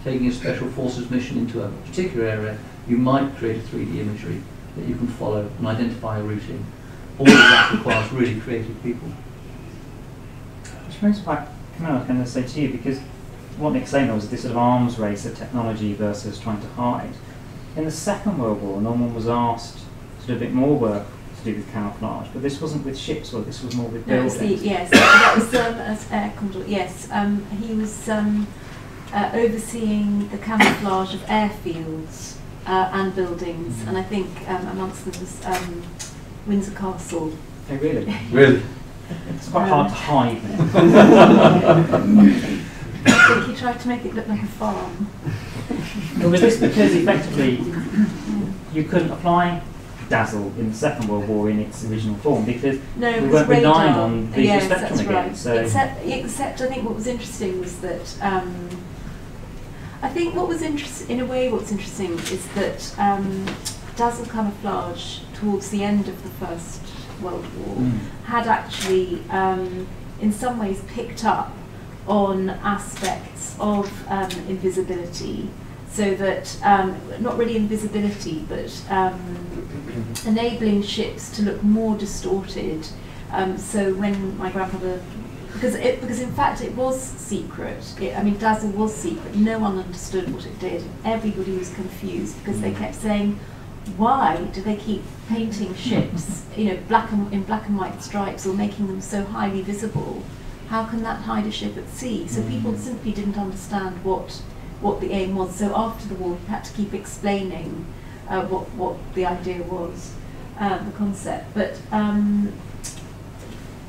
taking a special forces mission into a particular area, you might create a 3D imagery that you can follow and identify a routing. All of that requires really creative people. Which brings back, I was going to say to you, because what Nick's saying was this sort of arms race of technology versus trying to hide. In the Second World War, Norman was asked to do a bit more work to do with camouflage, but this wasn't with ships, or this was more with no, buildings. The, yes, that was um, as Air Commodore. Yes, um, he was um, uh, overseeing the camouflage of airfields uh, and buildings, mm. and I think um, amongst them was um, Windsor Castle. Oh, really? really? It's quite hard to hide I think he tried to make it look like a farm. was this because effectively you couldn't apply dazzle in the Second World War in its original form because no, we weren't radar. relying on visual yes, spectrum again. Right. So except, except I think what was interesting was that um, I think what was interesting, in a way, what's interesting is that um, dazzle camouflage towards the end of the First World War mm. had actually, um, in some ways, picked up on aspects of um, invisibility so that um, not really invisibility, but um, enabling ships to look more distorted. Um, so when my grandfather, because it, because in fact it was secret. It, I mean, Dazzle was secret. No one understood what it did. Everybody was confused because they kept saying, "Why do they keep painting ships, you know, black and in black and white stripes, or making them so highly visible? How can that hide a ship at sea?" So people mm. simply didn't understand what what the aim was. So after the war, he had to keep explaining uh, what what the idea was, uh, the concept. But um,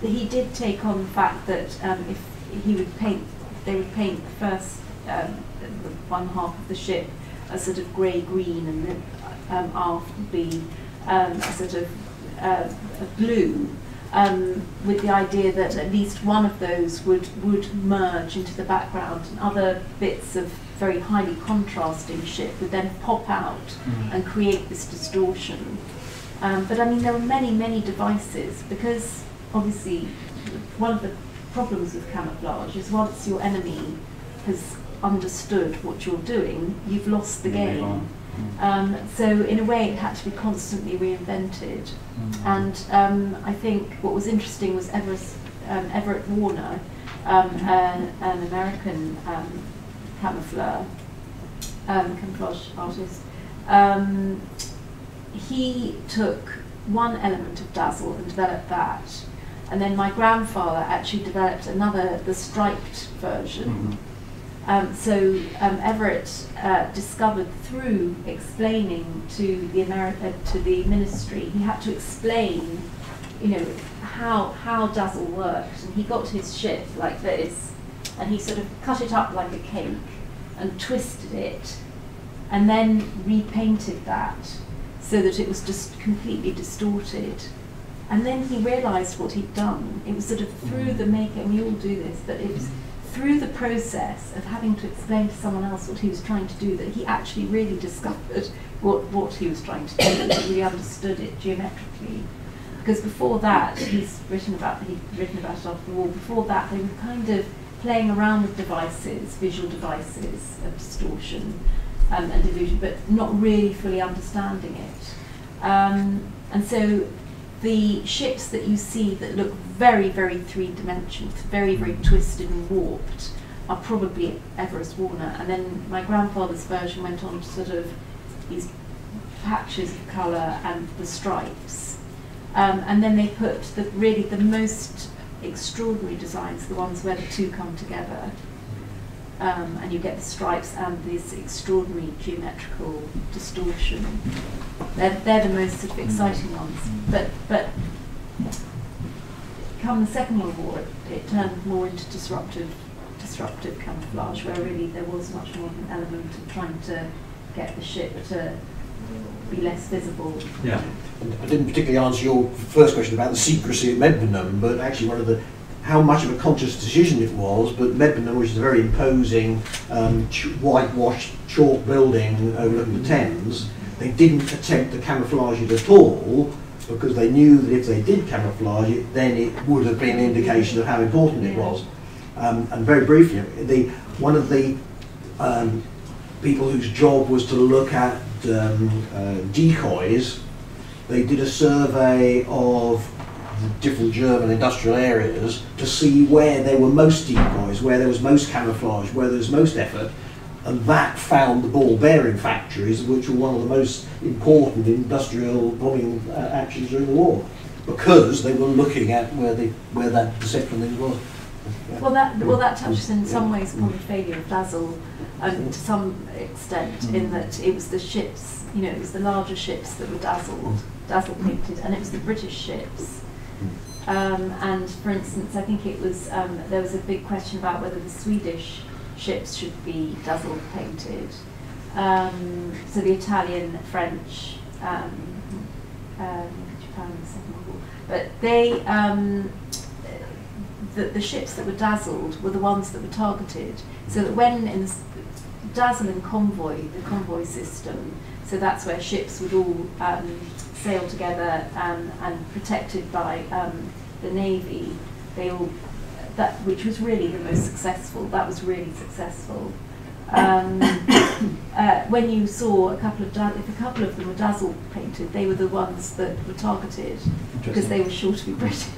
he did take on the fact that um, if he would paint, they would paint the first um, the one half of the ship a sort of grey green, and the um, aft would be um, a sort of uh, blue, um, with the idea that at least one of those would, would merge into the background and other bits of very highly contrasting ship would then pop out Mm. and create this distortion. Um, but I mean, there are many, many devices because obviously one of the problems with camouflage is once your enemy has understood what you're doing, you've lost the game. Mm. Um, so in a way, it had to be constantly reinvented. Mm. And um, I think what was interesting was Everett, um, Everett Warner, um, an, an American um, camoufleur, um, camouflage artist. Um, he took one element of Dazzle and developed that. And then my grandfather actually developed another, the striped version. Mhm. Um, so um, Everett uh, discovered through explaining to the Ameri- uh, to the ministry, he had to explain, you know, how how Dazzle worked, and he got his ship like this, and he sort of cut it up like a cake, and twisted it, and then repainted that, so that it was just completely distorted. And then he realised what he'd done. It was sort of through the make, and we all do this, but it was through the process of having to explain to someone else what he was trying to do that he actually really discovered what, what he was trying to do, he really understood it geometrically. Because before that, he's written about he'd written about it after the war. Before that, they were kind of playing around with devices, visual devices of distortion um, and illusion, but not really fully understanding it. Um, and so the ships that you see that look very, very three dimensional, very, very twisted and warped, are probably Everett Warner. And then my grandfather's version went on to sort of these patches of colour and the stripes. Um, and then they put the really the most extraordinary designs, the ones where the two come together. Um, and you get the stripes and this extraordinary geometrical distortion. They're, they're the most sort of exciting ones. But, but come the Second World War, it, it turned more into disruptive, disruptive camouflage, where really there was much more of an element of trying to get the ship to be less visible. Yeah. I didn't particularly answer your first question about the secrecy at Medmenham, but actually one of the how much of a conscious decision it was, but Medmenham, which is a very imposing um, ch- whitewashed chalk building overlooking the Thames, they didn't attempt to camouflage it at all because they knew that if they did camouflage it, then it would have been an indication of how important it was. Um, and very briefly, the one of the um, people whose job was to look at um, uh, decoys, they did a survey of different German industrial areas to see where there were most decoys, where there was most camouflage, where there was most effort, and that found the ball bearing factories, which were one of the most important industrial bombing uh, actions during the war, because they were looking at where the where that deception thing was. Well, that well that touches in some ways upon the failure of Dazzle, um, to some extent, in that it was the ships, you know, it was the larger ships that were dazzled, dazzle painted, and it was the British ships. Um, and for instance, I think it was um, there was a big question about whether the Swedish ships should be dazzle painted. Um, so the Italian, French, um, um, Japan, but they. Um, the, the ships that were dazzled were the ones that were targeted. So that when in dazzle and convoy, the convoy system, so that's where ships would all um, sail together um, and protected by um, the navy. They all that which was really the most successful. That was really successful. Um, uh, when you saw a couple of if a couple of them were dazzle painted, they were the ones that were targeted because they were sure to be British.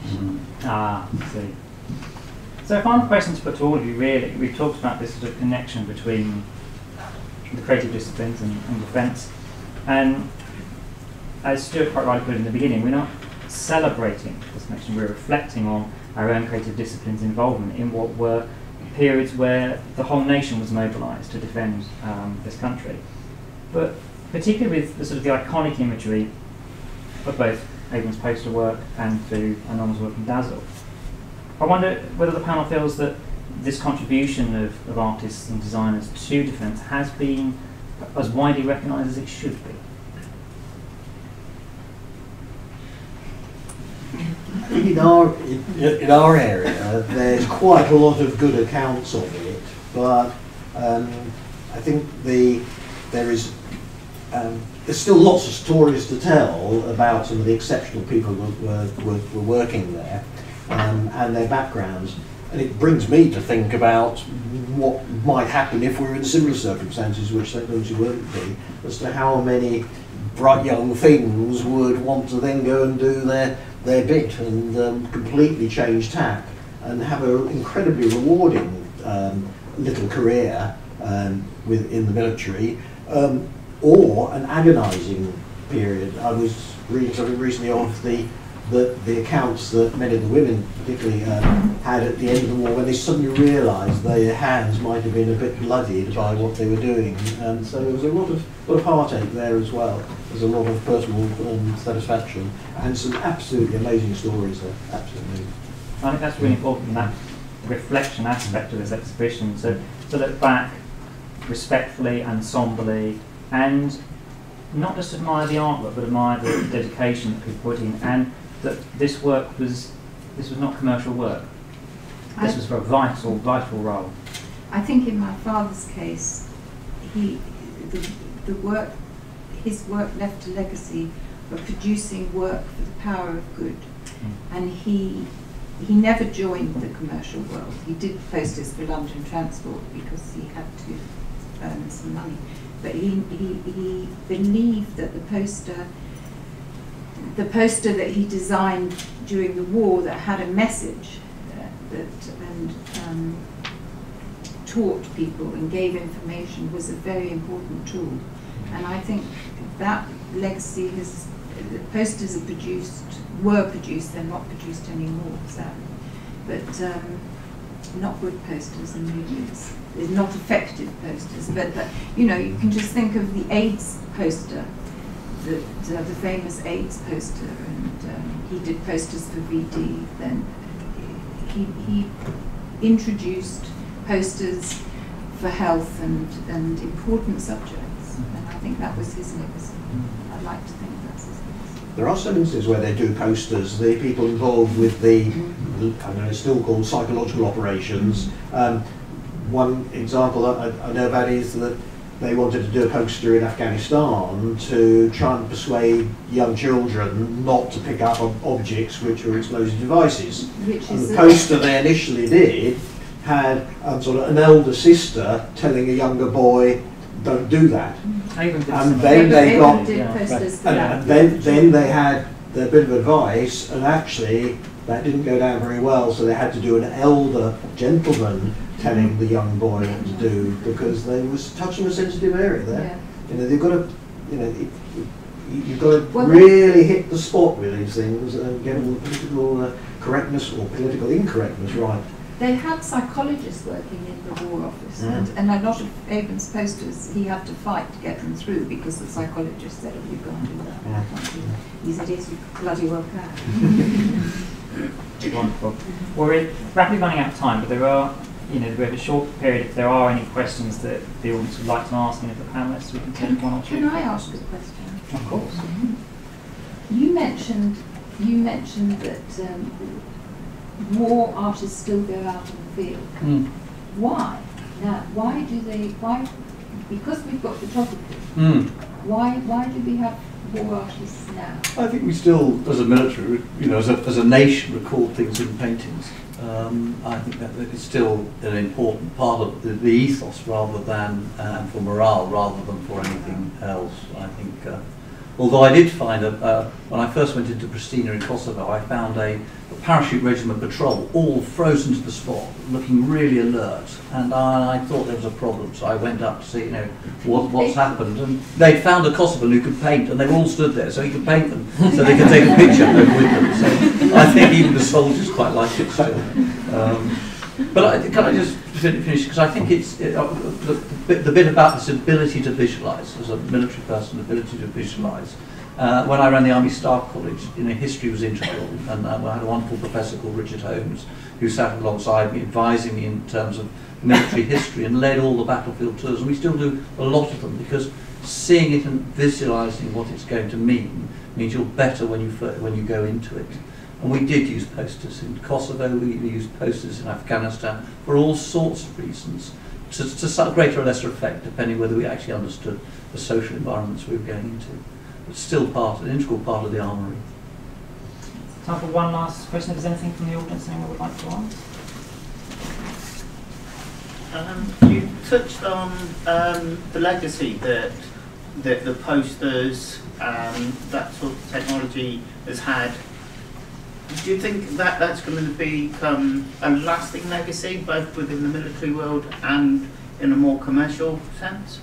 Ah, I see. So, final question to put to all of you, really. We've talked about this sort of connection between the creative disciplines and, and defence. And as Stuart quite rightly put in the beginning, we're not celebrating this connection, we're reflecting on our own creative disciplines' involvement in what were periods where the whole nation was mobilised to defend um, this country. But particularly with the sort of the iconic imagery of both Abram's poster work and through Norman's work in Dazzle. I wonder whether the panel feels that this contribution of, of artists and designers to defence has been as widely recognised as it should be. I think in our in, our area, there's quite a lot of good accounts of it, but um, I think the there is um, there's still lots of stories to tell about some of the exceptional people that were, were, were working there um, and their backgrounds. And it brings me to think about what might happen if we were in similar circumstances, which. Lucy wouldn't be, as to how many bright young things would want to then go and do their, their bit and um, completely change tack and have an incredibly rewarding um, little career um, within the military. Um, or an agonising period. I was reading something recently of the, the, the accounts that many of the women particularly um, had at the end of the war when they suddenly realised their hands might have been a bit bloodied by what they were doing. And so there was a lot of, lot of heartache there as well. There's a lot of personal um, satisfaction and some absolutely amazing stories there. Absolutely. I think that's really important, that reflection aspect of this exhibition, to, to look back respectfully and somberly and not just admire the artwork, but admire the dedication that people put in, and that this work was this was not commercial work. This I- was for a vital, vital role. I think in my father's case, he, the, the work, his work left a legacy of producing work for the power of good. Hmm. And he, he never joined the commercial world. He did posters for London Transport because he had to earn some money. But he, he, he believed that the poster, the poster that he designed during the war that had a message that, and um, taught people and gave information was a very important tool. And I think that legacy has, posters are produced, were produced, they're not produced anymore, sadly. But um, not good posters and maybe it's not effective posters. But, but, you know, you can just think of the AIDS poster, the, uh, the famous AIDS poster, and um, he did posters for VD. Then he, he introduced posters for health and, and important subjects, and I think that was his legacy. I'd like to think that's his legacy. There are some instances where they do posters, the people involved with the, I don't know it's still called psychological operations. Um, one example that I, I know about is that they wanted to do a poster in Afghanistan to try and persuade young children not to pick up objects which were explosive devices. Which And is the poster they initially did had um, sort of an elder sister telling a younger boy, don't do that. I even did And then they They got- did Yeah. posters for And then, then they had their bit of advice, and actually that didn't go down very well. So they had to do an elder gentleman telling the young boy what to do because they was touching a sensitive area there. Yeah. You know, they've got to, you know, it, it, you- you've got to Well, really hit the spot with these things and get all the political uh, correctness or political incorrectness right. They had psychologists working in the War Office, Mm. and, and a lot of Abram's posters he had to fight to get them through because the psychologist said, oh, you can't do that. Yeah. can't do that." He said, yes, you bloody well can. Wonderful. We're rapidly running out of time, but there are, you know, we have a short period. If there are any questions that the audience would like to ask any of the panelists, we can Can, take one or two. can I ask a question? Of course. You mentioned, you mentioned that um, war artists still go out in the field. Mm. Why? Now, why do they, why, because we've got photography, Mm. why, why do we have war artists now? I think we still, as a military, you know, as a, as a nation, record things in paintings. Um, I think that, that it's still an important part of the, the ethos rather than, uh, for morale rather than for anything else. I think, uh, although I did find, a, uh, when I first went into Pristina in Kosovo, I found a parachute regiment patrol all frozen to the spot, looking really alert. And I, I thought there was a problem, so I went up to see, you know, what, what's happened. And they'd found a Kosovan who could paint, and they all stood there, so he could paint them, so they could take a picture home with them. So I think even the soldiers quite like it still. Um, but I, can I just finish? Because I think it's it, uh, the, the, bit, the bit about this ability to visualise, as a military person, ability to visualise. Uh, when I ran the Army Staff College, you know, history was integral, and uh, I had a wonderful professor called Richard Holmes, who sat alongside me, advising me in terms of military history, and led all the battlefield tours. And we still do a lot of them because seeing it and visualising what it's going to mean means you're better when you when you go into it. And we did use posters in Kosovo, we used posters in Afghanistan for all sorts of reasons, to, to greater or lesser effect, depending whether we actually understood the social environments we were going into. But still part, an integral part of the armoury. Time for one last question. If there's anything from the audience anyone would like to ask? Um, you touched on um, the legacy that, that the posters, um, that sort of technology has had. Do you think that that's going to become a lasting legacy, both within the military world and in a more commercial sense?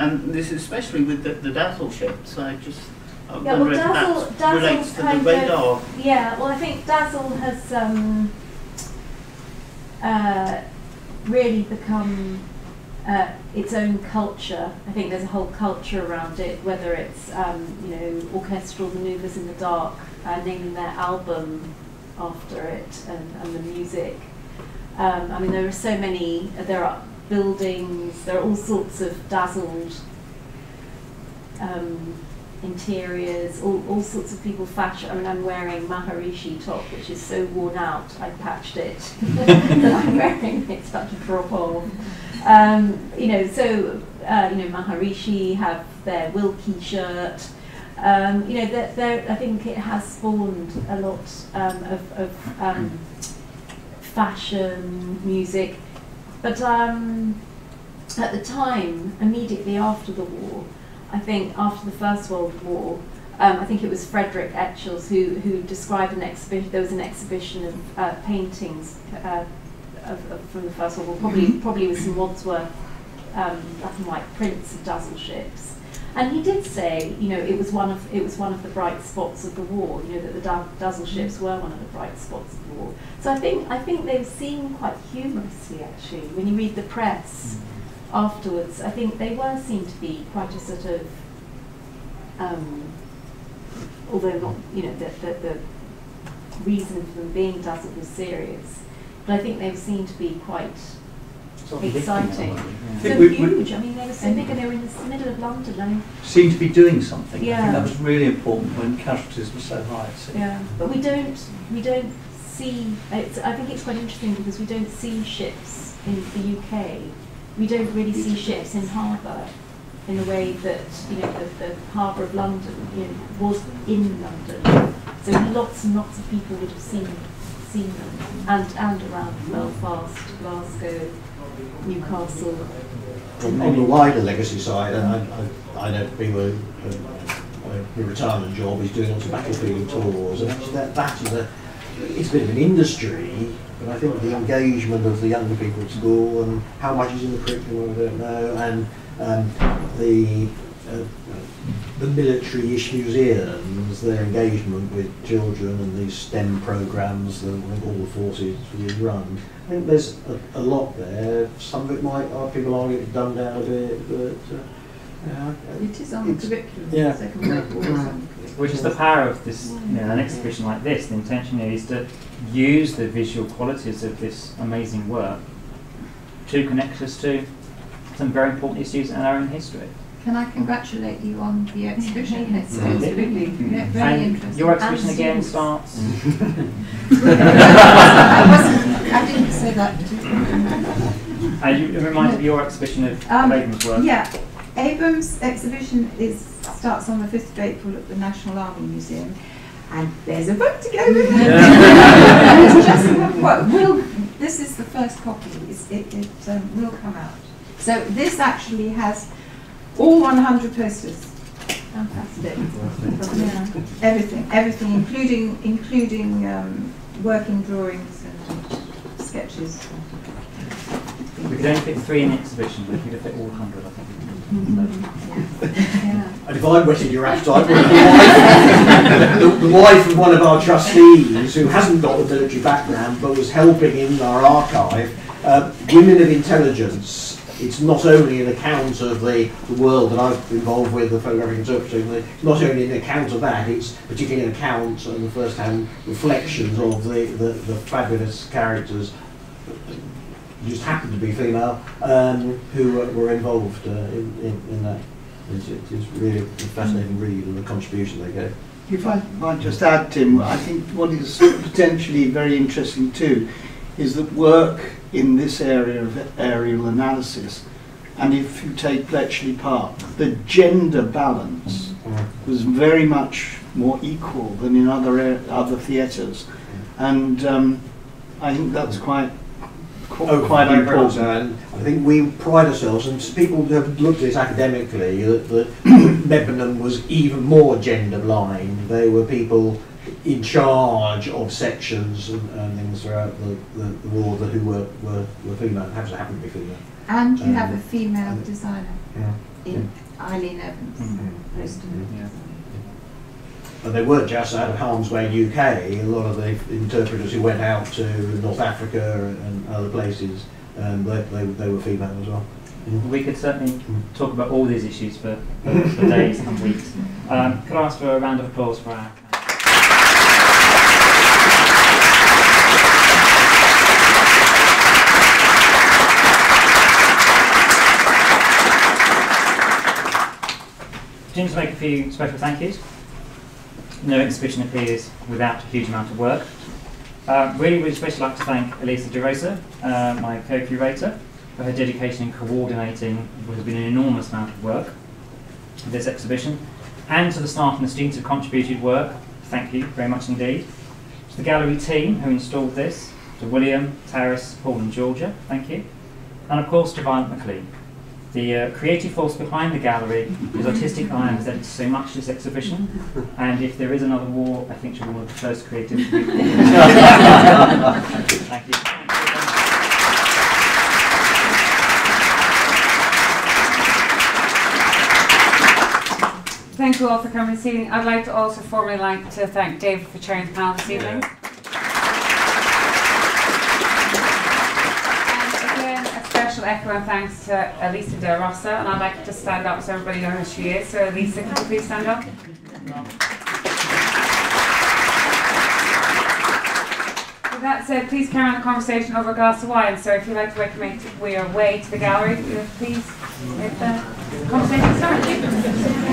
And this is especially with the, the Dazzle ships. I just I Yeah, well, Dazzle, that Dazzle relates to the kind of, yeah, well, I think Dazzle has um, uh, really become uh, its own culture. I think there's a whole culture around it, whether it's, um, you know, orchestral manoeuvres in the dark, uh, naming their album after it, and, and the music. Um, I mean, there are so many, there are buildings, there are all sorts of dazzled um, interiors, all, all sorts of people fashion. I mean, I'm wearing Maharishi top, which is so worn out, I patched it. I'm wearing it, starting to drop off. Um, you know, so, uh, you know, Maharishi have their Wilkie shirt. Um, you know, that there, I think it has spawned a lot um, of, of um, fashion, music. But um, at the time, immediately after the war, I think after the First World War, um, I think it was Frederick Etchells who, who described an exhibition. There was an exhibition of uh, paintings uh, of, of, from the First World War, probably probably with some Wadsworth um, black and white prints of dazzle ships. And he did say, you know, it was one of it was one of the bright spots of the war. You know that the dazzle ships were one of the bright spots of the war. So I think I think they've seen quite humorously actually when you read the press afterwards. I think they were seen to be quite a sort of, um, although not you know the, the the reason for them being dazzled was serious, but I think they've seen to be quite Sort of Exciting. away, yeah. so we- we- huge. I mean, they were so big and they were in the middle of London. I mean, Seemed to be doing something. I Yeah. think that was really important when casualties were so high. So Yeah, but we don't we don't see. Uh, it's, I think it's quite interesting because we don't see ships in the UK. We don't really see ships in harbour in the way that you know the, the harbour of London you know, was in London. So lots and lots of people would have seen seen them, and and around Belfast, Glasgow, Newcastle. On, on the wider legacy side, and I, I, I know people who, who, the retirement job is doing lots of battlefield tours, and actually that, that is a, it's a bit of an industry, but I think the engagement of the younger people at school and how much is in the curriculum, I don't know, and um, the uh, the military issues museums, their engagement with children and these STEM programs that all the forces really run. I think there's a, a lot there. Some of it might, uh, people argue it's dumbed down a bit, but uh, yeah, It is on the curriculum. yeah. Second World War is on the. Which is the power of this, you know, an exhibition like this. The intention here is to use the visual qualities of this amazing work to connect us to some very important issues in our own history. Can I congratulate you on the exhibition? It's absolutely yeah, very interesting. your exhibition And again starts. I wasn't. I didn't say that. And you remind me of your exhibition of Um, Abram's work. Yeah, Abrams exhibition is starts on the fifth of April at the National Army Museum, and there's a book to go with it. it's just what will. This is the first copy. It's, it it um, will come out. So this actually has all 100 posters. Fantastic. Yeah, everything, everything, including including um, working drawings and sketches. We could only fit three in the exhibition, but if we could fit all 100, I think we could. Yeah. And if I whetted your appetite, well, the, wife, the, the wife of one of our trustees, who hasn't got the military background but was helping in our archive, uh, Women of Intelligence. It's not only an account of the, the world that I've been involved with, the photographic interpreting, the, not only an account of that, it's particularly an account and the first-hand reflections of the, the, the fabulous characters just happened to be female, um, who were involved uh, in, in, in that. It's, it is really a fascinating read and the contribution they gave. If I might just add, Tim, I think what is potentially very interesting too is that work in this area of aerial analysis, and if you take Bletchley Park, the gender balance was very much more equal than in other ar- other theatres, and um, I think that's quite qu- Oh, quite important. and I think we pride ourselves, and people have looked at this academically, that, that Medmenham was even more gender blind. They were people in charge of sections and, and things throughout the, the, the war that who were, were, were female, happen happened to be female. And you have a Um, female designer Yeah. in Eileen Evans. Mhm. Poster. Yeah. And they weren't just out of harm's way UK. A lot of the interpreters who went out to North Africa and other places, um, they, they, they were female as well. We could certainly talk about all these issues for, for, for days and weeks. Um, could I ask for a round of applause for our To make a few special thank yous. No exhibition appears without a huge amount of work. Uh, really, would especially like to thank Elisa De Rosa, uh, my co-curator, for her dedication in coordinating what has been an enormous amount of work this exhibition, and to the staff and the students who contributed work. Thank you very much indeed. To the gallery team who installed this, to William, Taris, Paul and Georgia, thank you. And of course to Violet McLean, the uh, creative force behind the gallery, whose artistic eye has added so much to this exhibition. And if there is another war, I think she'll be one of the first creative people. Thank you. Thank you all for coming this evening. I'd like to also formally like to thank David for chairing the panel this evening. And again, a special echo and thanks to Elisa De Rosa, and I'd like to stand up so everybody knows who she is. So Elisa, can you please stand up? With that said, please carry on the conversation over a glass of wine. So if you'd like to make your way to the gallery, please make the conversation start.